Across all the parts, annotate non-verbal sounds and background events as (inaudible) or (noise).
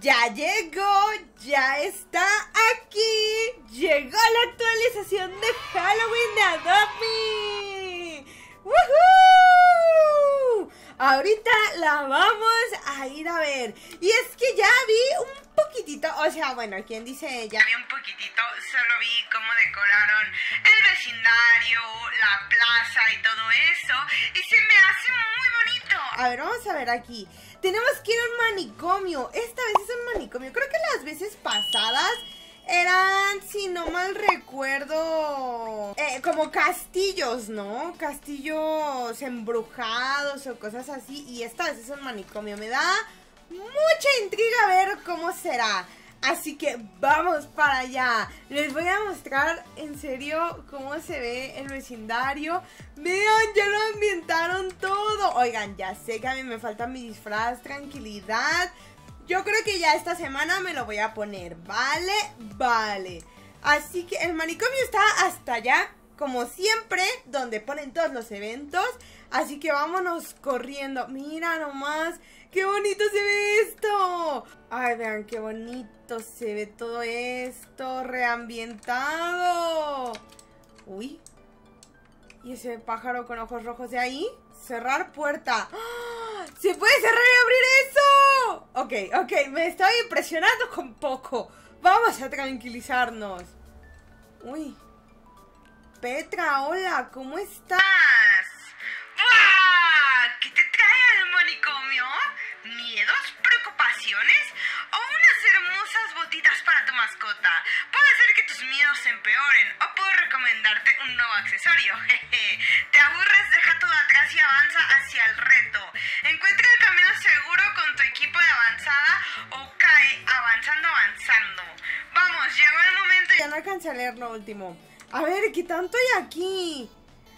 Ya llegó, ya está aquí. Llegó la actualización de Halloween de Adobe. ¡Woohoo! Ahorita la vamos a ir a ver. Y es que ya vi un poquitito, o sea, bueno, ¿quién dice ella? Vi un poquitito, solo vi cómo decoraron el vecindario, la plaza y todo eso. Y se me hace muy bonito. A ver, vamos a ver aquí. Tenemos que ir a un manicomio. Esta vez es un manicomio. Creo que las veces pasadas eran, si no mal recuerdo, eh, como castillos, ¿no? Castillos embrujados o cosas así. Y esta vez es un manicomio. Me da mucha intriga ver cómo será. Así que vamos para allá. Les voy a mostrar en serio cómo se ve el vecindario. Vean, ya lo ambientaron todo. Oigan, ya sé que a mí me falta mi disfraz, tranquilidad. Yo creo que ya esta semana me lo voy a poner, ¿vale? Vale. Así que el manicomio está hasta allá, como siempre, donde ponen todos los eventos. Así que vámonos corriendo. Mira nomás, qué bonito se ve. Vean qué bonito se ve todo esto, reambientado. Uy. ¿Y ese pájaro con ojos rojos de ahí? Cerrar puerta. ¡Ah! ¡Se puede cerrar y abrir eso! Ok, ok, me estoy impresionando con poco. Vamos a tranquilizarnos. Uy. Petra, hola, ¿cómo estás? Un nuevo accesorio. (laughs) ¿Te aburres? Deja todo atrás y avanza hacia el reto. Encuentra el camino seguro con tu equipo de avanzada o cae avanzando, avanzando. Vamos, llegó el momento. Ya no alcancé a leer lo último. A ver, ¿qué tanto hay aquí?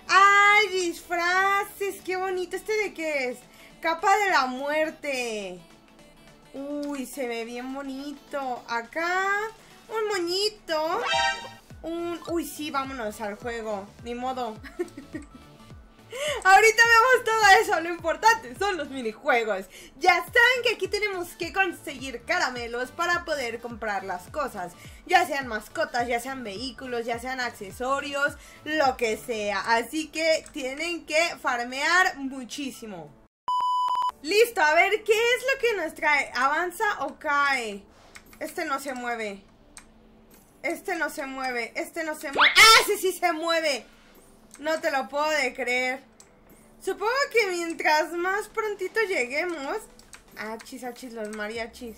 ¡Ay, disfraces! ¡Qué bonito! ¿Este de qué es? Capa de la muerte. Uy, se ve bien bonito. Acá, un moñito. Un... Uy, sí, vámonos al juego. Ni modo. (laughs) Ahorita vemos todo eso, lo importante son los minijuegos. Ya saben que aquí tenemos que conseguir caramelos para poder comprar las cosas. Ya sean mascotas, ya sean vehículos, ya sean accesorios, lo que sea. Así que tienen que farmear muchísimo. Listo, a ver, ¿qué es lo que nos trae? ¿Avanza o cae? Este no se mueve. Este no se mueve, este no se mueve. ¡Ah, ese sí se mueve! No te lo puedo de creer. Supongo que mientras más prontito lleguemos... Achis, achis, los mariachis.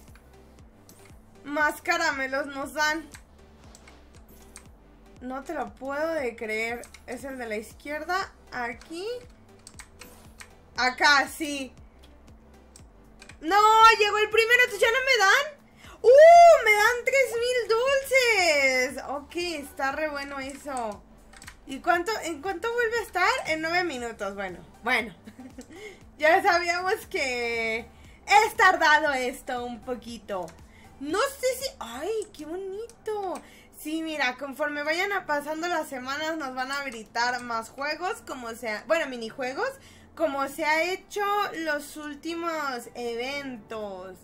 Más caramelos nos dan. No te lo puedo de creer. Es el de la izquierda. Aquí. Acá, sí. No, llegó el primero, entonces ya no me dan. ¡Uh! Me dan 3000 dulces. Ok, está re bueno eso. ¿Y cuánto, en cuánto vuelve a estar? En nueve minutos, bueno, bueno. (laughs) ya sabíamos que es tardado esto un poquito. No sé si... ¡Ay, qué bonito! Sí, mira, conforme vayan pasando las semanas nos van a habilitar más juegos, como sea... Bueno, minijuegos, como se ha hecho los últimos eventos.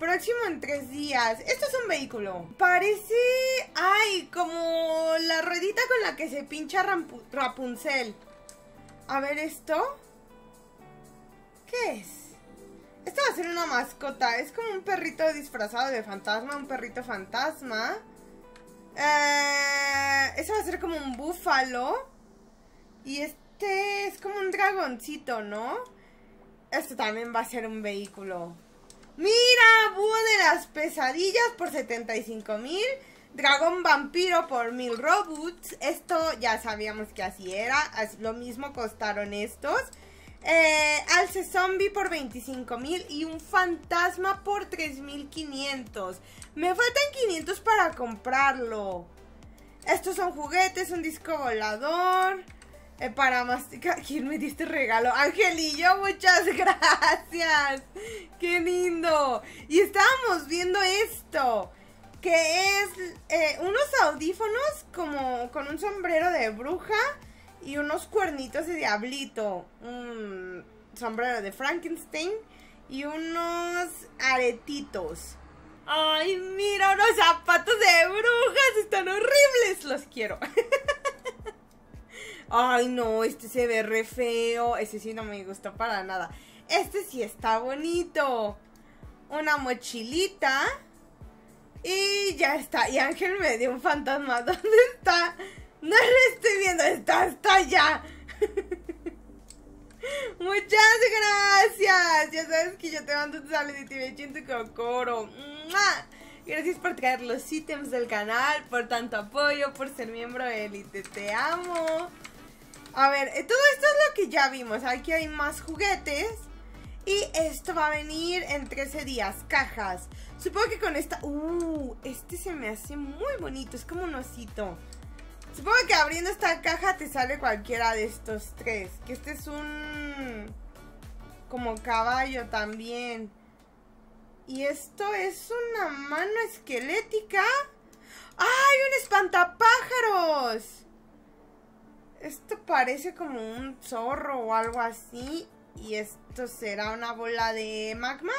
Próximo en tres días. Esto es un vehículo. Parece... Ay, como la ruedita con la que se pincha Rapunzel. A ver esto. ¿Qué es? Esto va a ser una mascota. Es como un perrito disfrazado de fantasma. Un perrito fantasma. Eh, eso va a ser como un búfalo. Y este es como un dragoncito, ¿no? Esto también va a ser un vehículo. Mira, búho de las pesadillas por 75 mil. Dragón vampiro por mil robots. Esto ya sabíamos que así era. lo mismo costaron estos. Eh, alce zombie por 25 mil y un fantasma por 3500. Me faltan 500 para comprarlo. Estos son juguetes, un disco volador. Eh, para masticar. ¿Quién me diste regalo? Angelillo, muchas (laughs) gracias. Qué lindo. Y estábamos viendo esto. Que es eh, unos audífonos como con un sombrero de bruja y unos cuernitos de diablito. Un sombrero de Frankenstein y unos aretitos. Ay, mira, unos zapatos de brujas. Están horribles. Los quiero. (laughs) Ay, no, este se ve re feo. Ese sí no me gustó para nada. Este sí está bonito. Una mochilita. Y ya está. Y Ángel me dio un fantasma. (laughs) ¿Dónde está? No lo estoy viendo. Está hasta allá. (laughs) Muchas gracias. Ya sabes que yo te mando un saludito y echo en tu cocoro. Gracias por traer los ítems del canal, por tanto apoyo, por ser miembro de Elite. Te amo. A ver, eh, todo esto es lo que ya vimos. Aquí hay más juguetes. Y esto va a venir en 13 días, cajas. Supongo que con esta... Uh, este se me hace muy bonito, es como un osito. Supongo que abriendo esta caja te sale cualquiera de estos tres. Que este es un... Como caballo también. Y esto es una mano esquelética. ¡Ay, un espantapájaros! Esto parece como un zorro o algo así. ¿Y esto será una bola de magma?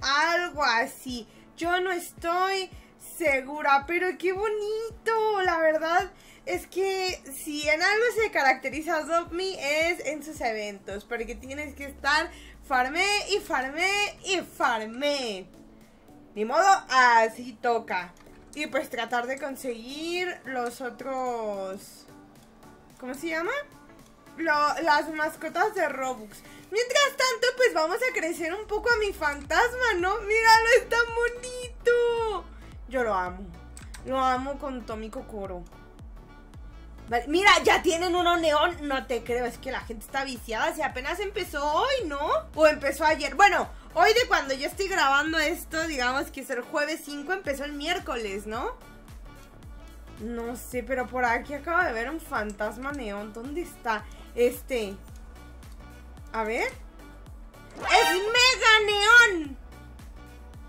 Algo así. Yo no estoy segura, pero qué bonito. La verdad es que si en algo se caracteriza a es en sus eventos. Porque tienes que estar farmé y farmé y farmé. Ni modo, así toca. Y pues tratar de conseguir los otros... ¿Cómo se llama? las mascotas de Robux. Mientras tanto, pues vamos a crecer un poco a mi fantasma, ¿no? Míralo, es tan bonito. Yo lo amo. Lo amo con Tommy Kokoro. Vale, mira, ya tienen uno neón. No te creo, es que la gente está viciada. Si apenas empezó hoy, ¿no? O empezó ayer. Bueno, hoy de cuando yo estoy grabando esto, digamos que es el jueves 5, empezó el miércoles, ¿no? No sé, pero por aquí acabo de ver un fantasma neón. ¿Dónde está? Este. A ver. ¡Es mega neón!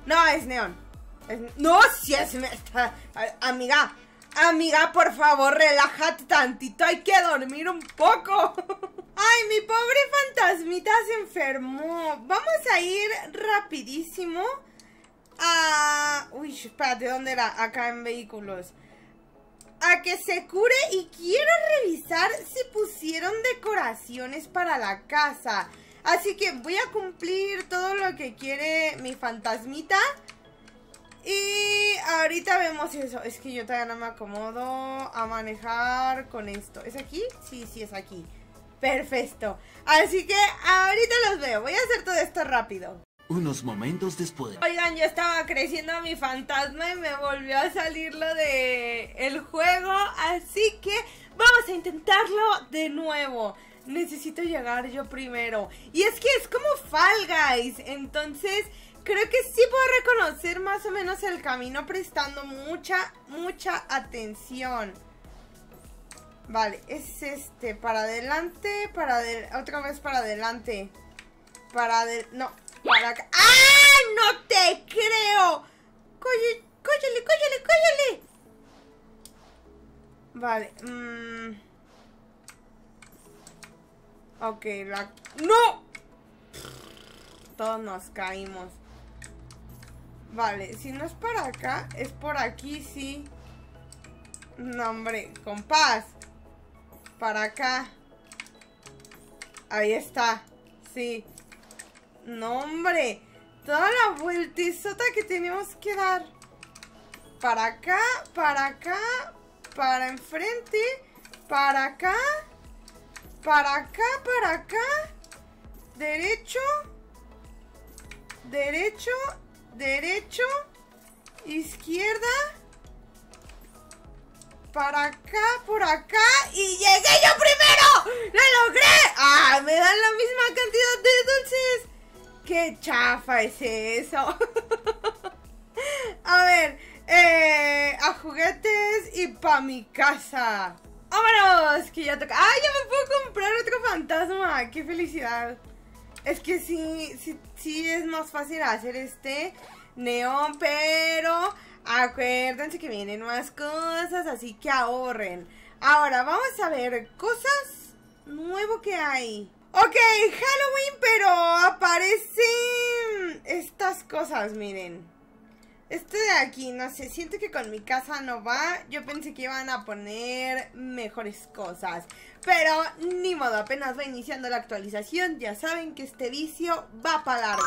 No, es neón. No, si es... Amiga, amiga, por favor, relájate tantito. Hay que dormir un poco. (laughs) Ay, mi pobre fantasmita se enfermó. Vamos a ir rapidísimo a... Uy, espérate, ¿dónde era? Acá en vehículos a que se cure y quiero revisar si pusieron decoraciones para la casa. Así que voy a cumplir todo lo que quiere mi fantasmita. Y ahorita vemos eso. Es que yo todavía no me acomodo a manejar con esto. ¿Es aquí? Sí, sí, es aquí. Perfecto. Así que ahorita los veo. Voy a hacer todo esto rápido. Unos momentos después. Oigan, yo estaba creciendo mi fantasma y me volvió a salir lo de el juego, así que vamos a intentarlo de nuevo. Necesito llegar yo primero. Y es que es como Fall Guys, entonces creo que sí puedo reconocer más o menos el camino prestando mucha, mucha atención. Vale, es este, para adelante, para otra vez para adelante. Para adelante, no, para acá. ¡Ah! ¡No te creo! ¡Cóllale, cóllale, cóllale! Vale. Mmm. Ok, la... ¡No! Todos nos caímos. Vale, si no es para acá, es por aquí, sí. No, hombre, compás. Para acá. Ahí está. Sí. No, hombre. Toda la vueltizota que tenemos que dar. Para acá, para acá, para enfrente, para acá, para acá, para acá. Derecho, derecho, derecho, izquierda, para acá, por acá y llegué ¿Qué chafa es eso? (laughs) a ver, eh, a juguetes y pa' mi casa. ¡Vámonos! Que ya toca. ¡Ay, ya me puedo comprar otro fantasma! ¡Qué felicidad! Es que sí, sí, sí es más fácil hacer este neón, pero acuérdense que vienen más cosas, así que ahorren. Ahora, vamos a ver cosas nuevo que hay. Ok, Halloween, pero aparecen estas cosas, miren. Este de aquí, no sé, siento que con mi casa no va. Yo pensé que iban a poner mejores cosas. Pero ni modo, apenas va iniciando la actualización. Ya saben que este vicio va para largo.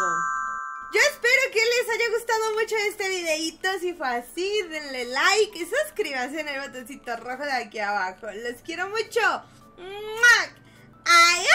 Yo espero que les haya gustado mucho este videito. Si fue así, denle like y suscríbanse en el botoncito rojo de aquí abajo. Los quiero mucho. ¡Mua! ¡Ay!